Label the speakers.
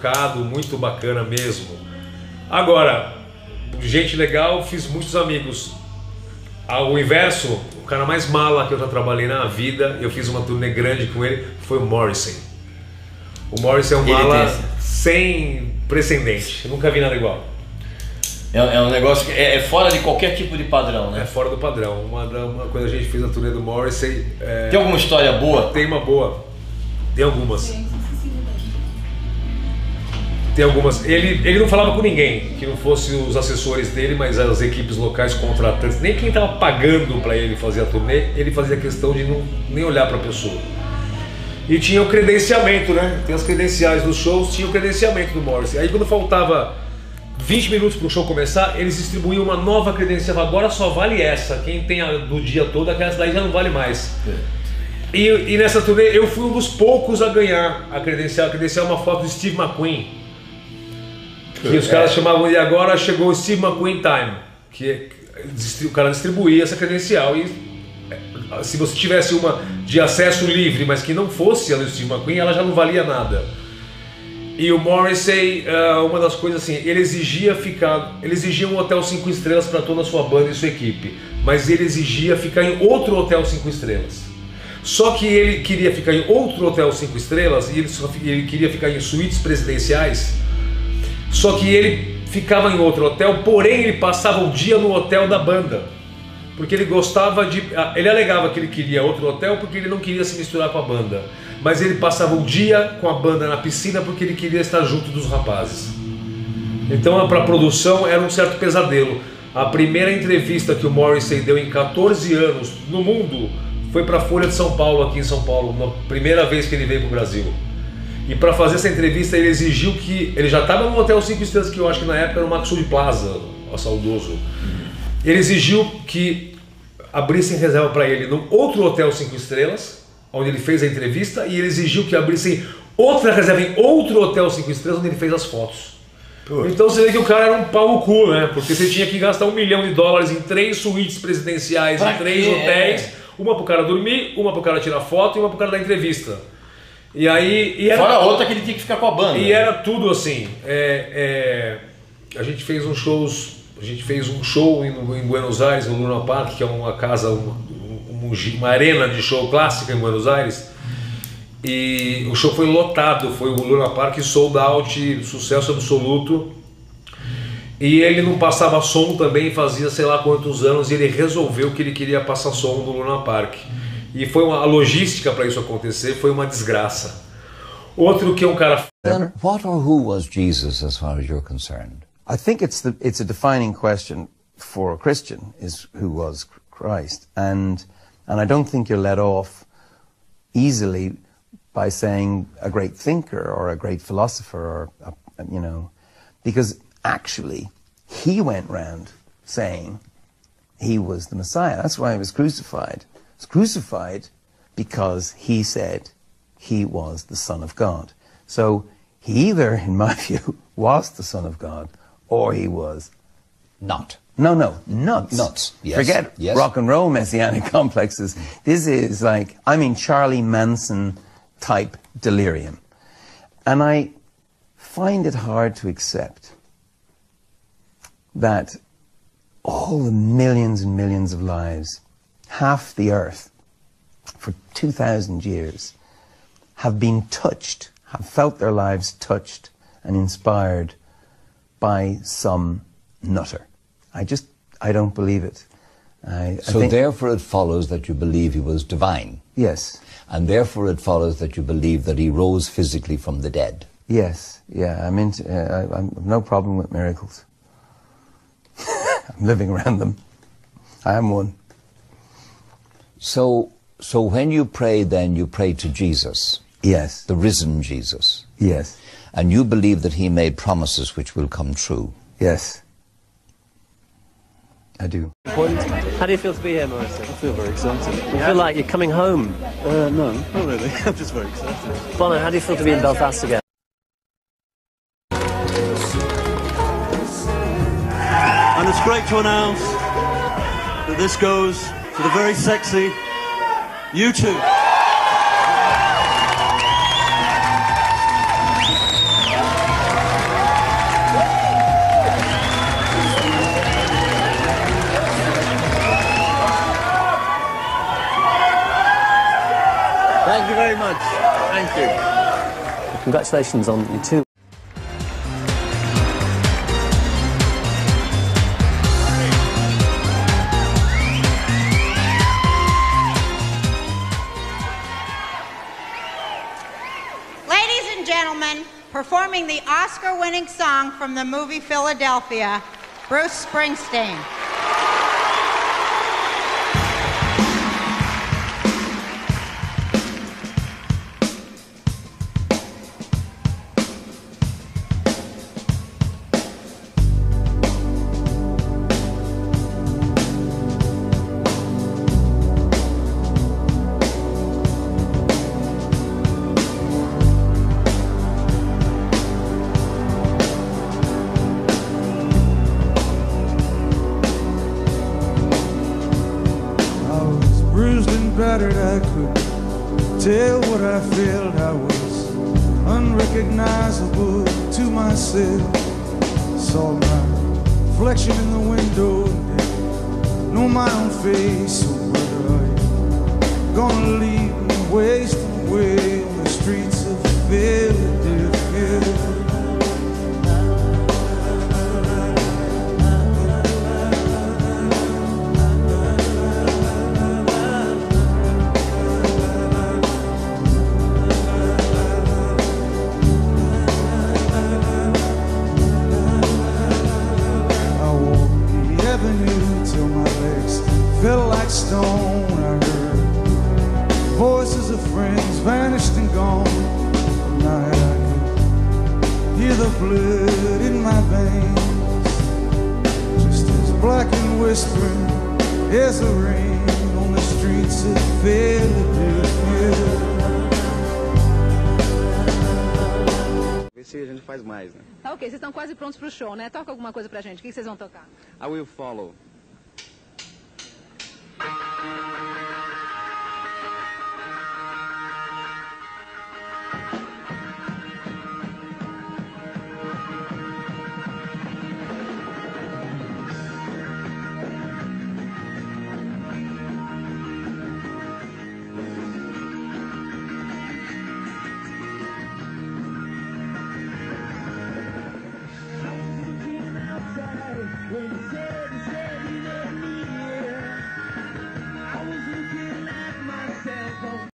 Speaker 1: educado, muito bacana mesmo. Agora, gente legal, fiz muitos amigos. Ao inverso, o cara mais mala que eu já trabalhei na vida, eu fiz uma turnê grande com ele, foi o Morrison. O Morrison é um mala sem precedente. Eu nunca vi nada igual.
Speaker 2: É, é um negócio que é, é fora de qualquer tipo de padrão,
Speaker 1: É
Speaker 2: né?
Speaker 1: fora do padrão. Uma, uma coisa a gente fez a turnê do Morrison. é,
Speaker 2: Tem alguma história boa?
Speaker 1: Tem uma boa. Tem algumas. Tem algumas. Ele, ele não falava com ninguém, que não fosse os assessores dele, mas as equipes locais contratantes. Nem quem estava pagando para ele fazer a turnê, ele fazia questão de não nem olhar para a pessoa. E tinha o credenciamento, né? Tem as credenciais dos shows, tinha o credenciamento do Morrison. Aí quando faltava 20 minutos para o show começar, eles distribuíam uma nova credencial. Agora só vale essa. Quem tem a do dia todo, aquela daí já não vale mais. E, e nessa turnê eu fui um dos poucos a ganhar a credencial. A credencial é uma foto do Steve McQueen. Que os caras chamavam de agora chegou o Steve McQueen Time. Que o cara distribuía essa credencial e eh, se você tivesse uma de acesso livre, mas que não fosse a do Steve McQueen, ela já não valia nada. E o Morrissey, ah, uma das coisas assim, ele exigia ficar, ele exigia um hotel cinco estrelas para toda a sua banda e sua equipe, mas ele exigia ficar em outro hotel cinco estrelas. Só que ele queria ficar em outro hotel cinco estrelas e ele, só, ele queria ficar em suítes presidenciais. Só que ele ficava em outro hotel, porém ele passava o dia no hotel da banda. Porque ele gostava de. ah, Ele alegava que ele queria outro hotel porque ele não queria se misturar com a banda. Mas ele passava o dia com a banda na piscina porque ele queria estar junto dos rapazes. Então, para a produção, era um certo pesadelo. A primeira entrevista que o Morrissey deu em 14 anos no mundo foi para a Folha de São Paulo, aqui em São Paulo, na primeira vez que ele veio para o Brasil. E para fazer essa entrevista, ele exigiu que. Ele já estava num hotel 5 estrelas, que eu acho que na época era o Maxud Plaza, ó, saudoso. Ele exigiu que abrissem reserva para ele num outro hotel 5 estrelas, onde ele fez a entrevista, e ele exigiu que abrissem outra reserva em outro hotel 5 estrelas, onde ele fez as fotos. Então você vê que o cara era um pau no cu, né? Porque você tinha que gastar um milhão de dólares em três suítes presidenciais,
Speaker 2: Pra
Speaker 1: em três
Speaker 2: quê?
Speaker 1: hotéis, uma pro cara dormir, uma pro cara tirar foto e uma pro cara dar entrevista. E aí. E era,
Speaker 2: Fora a outra que ele tinha que ficar com a banda.
Speaker 1: e era tudo assim. é, é, a gente fez uns shows. A gente fez um show em, em Buenos Aires, no Luna Park, que é uma casa, uma, um- uma arena de show clássica em Buenos Aires. E o show foi lotado, foi o Luna Park sold out, sucesso absoluto. E ele não passava som também fazia sei lá quantos anos e ele resolveu que ele queria passar som no Luna Park. E foi uma, a logística para isso acontecer foi uma desgraça. Outro que é um cara
Speaker 3: Then what or who was Jesus as far as you're concerned?
Speaker 4: I think it's the it's a defining question for a Christian is who was Christ, and and I don't think you're let off easily by saying a great thinker or a great philosopher or a, you know, because actually he went round saying he was the Messiah. That's why he was crucified. Was crucified because he said he was the Son of God. So he either, in my view, was the Son of God or he was
Speaker 3: Not.
Speaker 4: no, no, nuts.
Speaker 3: Nuts, yes,
Speaker 4: Forget
Speaker 3: yes.
Speaker 4: rock and roll messianic complexes. This is like, I mean, Charlie Manson type delirium. And I find it hard to accept that all the millions and millions of lives, half the earth, for 2,000 years, have been touched, have felt their lives touched and inspired by some nutter. I just, I don't believe it. I, I
Speaker 3: So
Speaker 4: think-
Speaker 3: therefore it follows that you believe he was divine.
Speaker 4: Yes,
Speaker 3: And therefore it follows that you believe that he rose physically from the dead.
Speaker 4: yes, yeah. I'm into, uh, I, I'm no problem with miracles. I'm living around them. I am one.
Speaker 3: So, so when you pray then you pray to Jesus,
Speaker 4: Yes,
Speaker 3: the risen Jesus.
Speaker 4: yes,
Speaker 3: And you believe that he made promises which will come true.
Speaker 4: yes. I do.
Speaker 5: How do you feel to be here, Morrison?
Speaker 6: I feel very excited.
Speaker 5: You feel like you're coming home.
Speaker 6: Uh, no, not really. I'm just very excited.
Speaker 5: Bono, how do you feel to be in Belfast again?
Speaker 6: And it's great to announce that this goes to the very sexy You Two.
Speaker 4: Thank you very much. Thank you.
Speaker 5: Congratulations on You two.
Speaker 7: Gentlemen, performing the Oscar winning song from the movie Philadelphia, Bruce Springsteen.
Speaker 8: I could tell what I felt. I was unrecognizable to myself. Saw my reflection in the window, know my own face. So where are you gonna leave me wasting away on the streets of Philadelphia? Voices of friends vanished and gone. At night I could hear the blood in my veins, just as black and whispering as the rain on the streets of Philadelphia.
Speaker 4: Vê se a gente faz mais, né?
Speaker 9: Tá ok, vocês estão quase prontos pro show, né? Toca alguma coisa pra gente. O que que vocês vão tocar?
Speaker 4: I will follow.